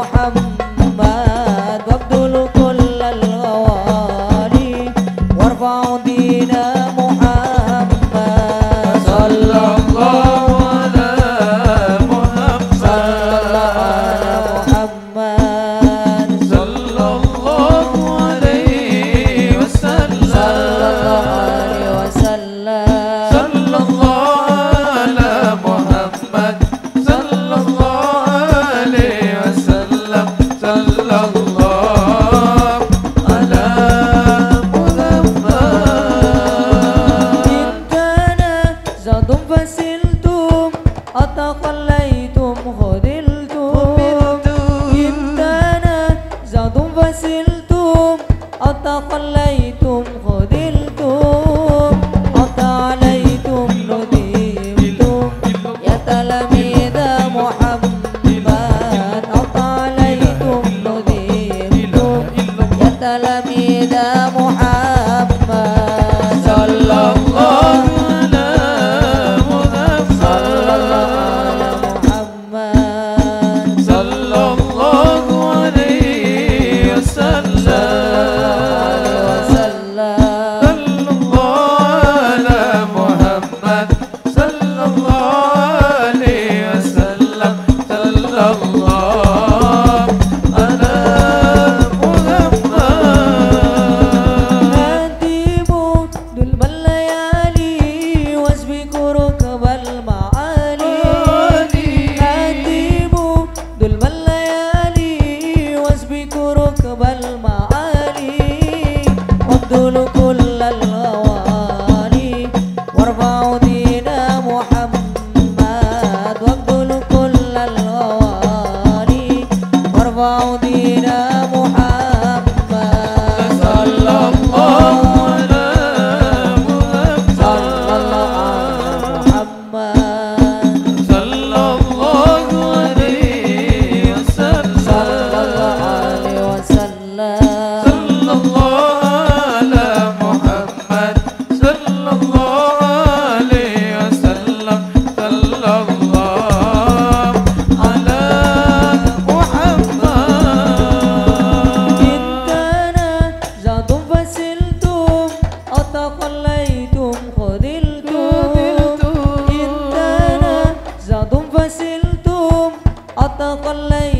محمد أنتم فسلتم أتخليتم خذلتم إن تنازعتم فسلتم أتخليتم خذلتم أتعليتم ندمتم يا تلاميذ del 过泪